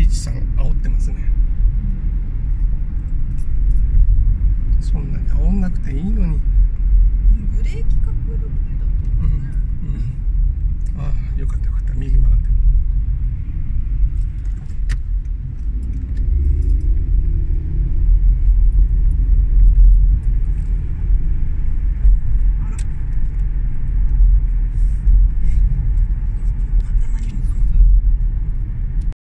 一さん煽ってますね。そんなに煽んなくていいのに。